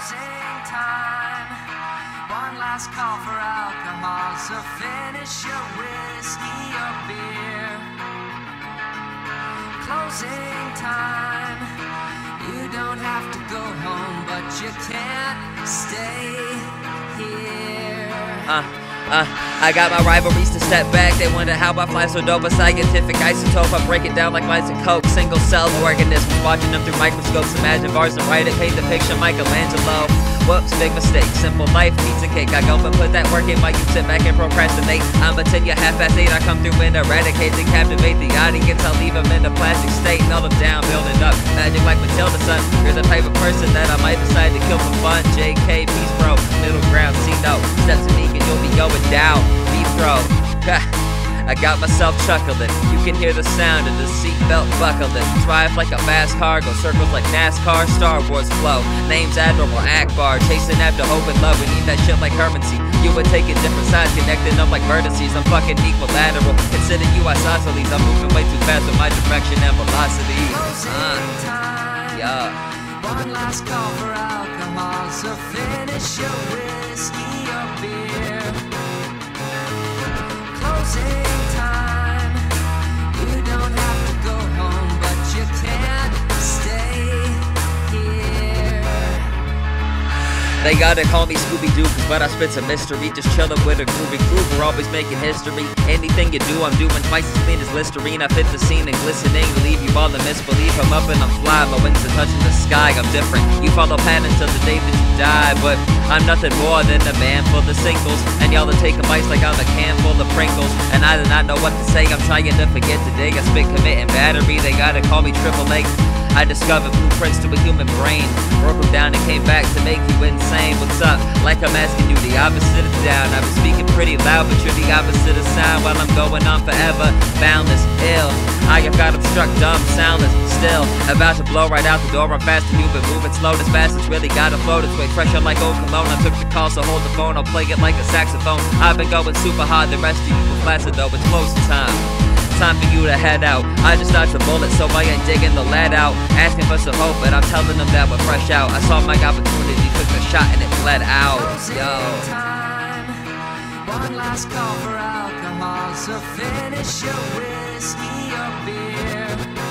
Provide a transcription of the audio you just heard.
Closing time. One last call for alcohol, so finish your whiskey or beer. Closing time. You don't have to go home, but you can't stay here. Uh, uh, I got my rivalries to step back. They wonder how I fly so dope. A scientific isotope. I break it down like lines of coke. Single cell organisms. Watching them through microscopes. Imagine bars and write it. Paint the picture. Michelangelo. Whoops, big mistake. Simple life, pizza cake. I go and put that work in while you sit back and procrastinate. I'm a 10 year half past eight. I come through and eradicate and captivate the audience. I leave them in a plastic state. Melt them down, build it up. Magic like Matilda, son. You're the type of person that I might decide to kill for fun. JK, peace, bro. Middle ground, C no. Step to going down. Deep throw. Ha. I got myself chuckling. You can hear the sound of the seatbelt buckling. Drive like a fast car, go circles like NASCAR, Star Wars flow. Name's Admiral Ackbar, chasing after hope and love. We need that shit like currency. You would take it different sides, connecting them like vertices. I'm fucking equilateral. Consider you isosceles. I'm moving way too fast with my direction and velocity. Uh, yeah. One last call for alcohol, so finish your whiskey They gotta call me Scooby Doo, what I spit's a mystery. Just chillin' with a groovy crew, we're always making history. Anything you do, I'm doing twice as clean as Listerine. I fit the scene and glistening, leave you all in misbelief. I'm up and I'm fly, my wings are touching the sky. I'm different. You follow patterns till the day that you die, but I'm nothing more than a man full of singles. And y'all are taking bites like I'm a can full of Pringles. And I do not know what to say, I'm trying to forget today. I spit committing battery, they gotta call me Triple X. I discovered blueprints to a human brain. Broke them down and came back to make you insane. What's up? Like I'm asking you the opposite of down. I've been speaking pretty loud, but you're the opposite of sound while I'm going on forever. Boundless, ill. I have got obstruct, dumb, soundless, still. About to blow right out the door. I'm faster, you've been moving slow. This fastest really gotta float its way. Fresher like old cologne. I took the call, so hold the phone. I'll play it like a saxophone. I've been going super hard. The rest of you were flaccid though. It's close to time time for you to head out. I just dodged the bullet, so I ain't digging the lead out. Asking for some hope, but I'm telling them that we're fresh out. I saw my opportunity, took the shot, and it bled out. Yo. One last call for alcohol, so finish your whiskey or beer.